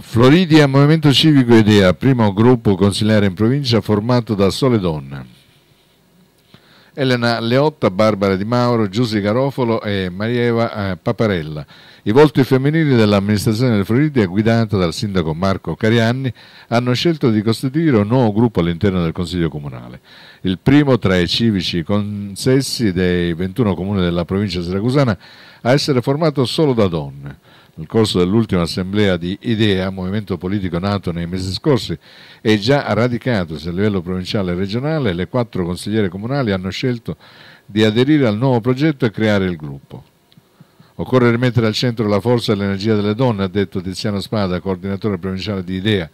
Floridia Movimento Civico Idea, primo gruppo consigliare in provincia formato da sole donne. Elena Leotta, Barbara Di Mauro, Giusy Garofolo e Marieva eh, Paparella. I volti femminili dell'amministrazione del Floridia, guidata dal sindaco Marco Carianni, hanno scelto di costituire un nuovo gruppo all'interno del Consiglio Comunale. Il primo tra i civici consessi dei 21 comuni della provincia siracusana a essere formato solo da donne nel corso dell'ultima assemblea di IDEA, movimento politico nato nei mesi scorsi e già radicatosi a livello provinciale e regionale, le quattro consigliere comunali hanno scelto di aderire al nuovo progetto e creare il gruppo. Occorre rimettere al centro la forza e l'energia delle donne, ha detto Tiziano Spada, coordinatore provinciale di IDEA.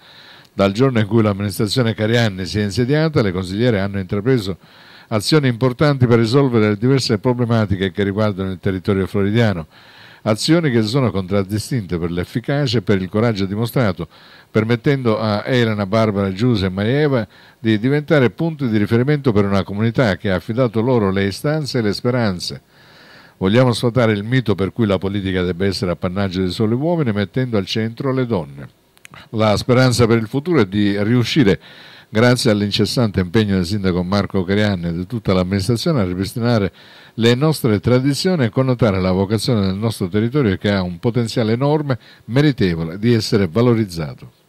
Dal giorno in cui l'amministrazione Carianni si è insediata, le consigliere hanno intrapreso azioni importanti per risolvere le diverse problematiche che riguardano il territorio floridiano azioni che sono contraddistinte per l'efficacia e per il coraggio dimostrato, permettendo a Elena, Barbara, Giuse e Maieva di diventare punti di riferimento per una comunità che ha affidato loro le istanze e le speranze. Vogliamo sfatare il mito per cui la politica debba essere appannaggio di soli uomini mettendo al centro le donne. La speranza per il futuro è di riuscire grazie all'incessante impegno del sindaco Marco Carianni e di tutta l'amministrazione a ripristinare le nostre tradizioni e connotare la vocazione del nostro territorio che ha un potenziale enorme, meritevole di essere valorizzato.